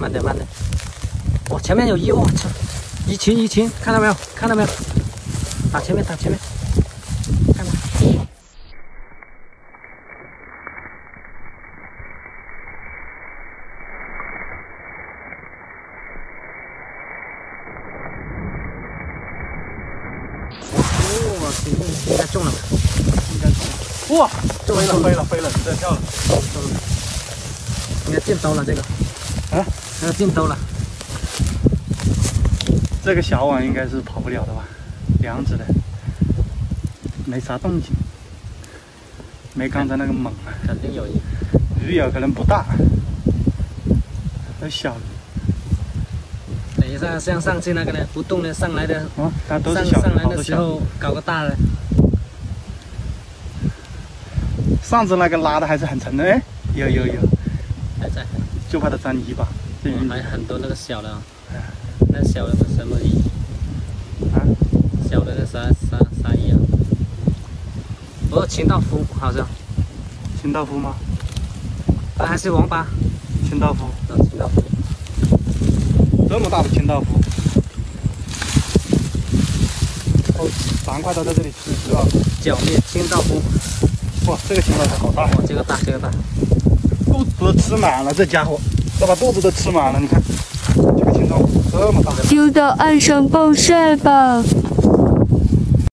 慢点慢点。哇，前面有一，我操，一群一群，看到没有？看到没有？打前面打前面，看到。哇，应应该中了吧？应该中。哇，飞了飞了飞了，你在跳了，应该进兜了这个。啊，要进兜了。这个小网应该是跑不了的吧？两指的，没啥动静，没刚才那个猛啊。肯定有鱼。鱼有可能不大，那小鱼。等一下，像上次那个呢，不动的上来的。啊，它都是小上来的时候搞个大的。上次那个拉的还是很沉的，哎，有有有，还在。就怕它沾泥巴。还很多那个小的啊。那小的什么鱼？啊，小的那啥啥啥鱼啊？哦，清道夫好像。清道夫吗？啊，还是王八？清道夫。啊，清道夫。这么大的清道夫。哦，三块都在这里吃是吧？剿灭清道夫。哇，这个清道夫好大！哇，这个大，这个大。肚子都吃满了，这家伙，都把肚子都吃满了，你看。这个形状，这么大，丢到岸上暴晒吧。